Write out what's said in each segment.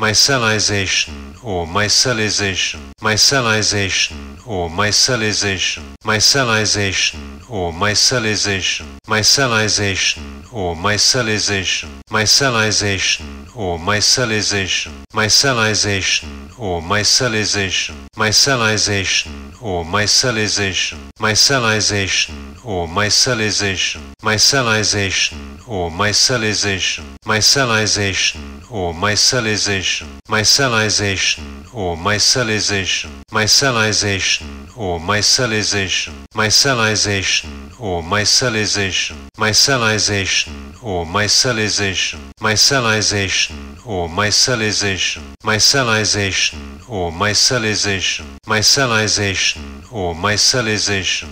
micellization or micellization micellization or micellization micellization or micellization micellization or micellization micellization or micellization micellization or micellization micellization or micellization micellization or micellization, micellization or micellization, micellization or micellization, micellization or micellization, micellization or micellization, micellization or micellization, micellization or micellization, micellization or micellization, micellization or micellization, micellization or micellization,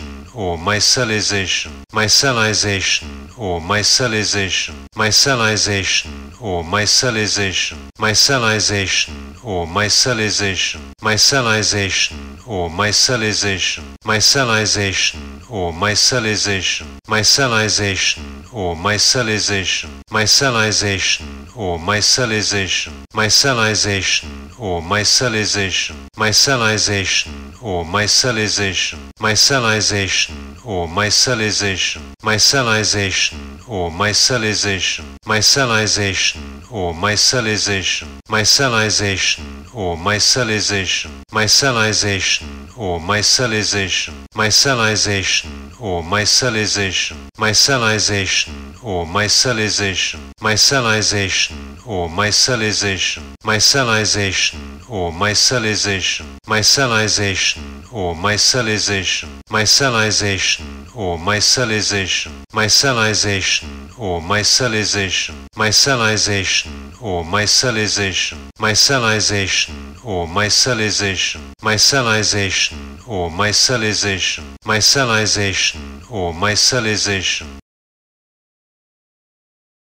micellization or micellization, micellization or micellization, micellization or micellization, micellization or micellization, micellization or micellization, micellization or micellization, micellization or micellization, micellization or micellization, micellization or micellization, micellization or micellization, micellization or micellization, micellization or micellization, micellization or micellization, micellization or micellization, micellization or micellization, micellization or micellization, micellization or micellization, micellization or micellization, micellization or micellization, micellization or micellization, micellization or micellization, micellization or micellization, micellization or micellization, micellization or micellization, micellization or micellization, micellization or micellization,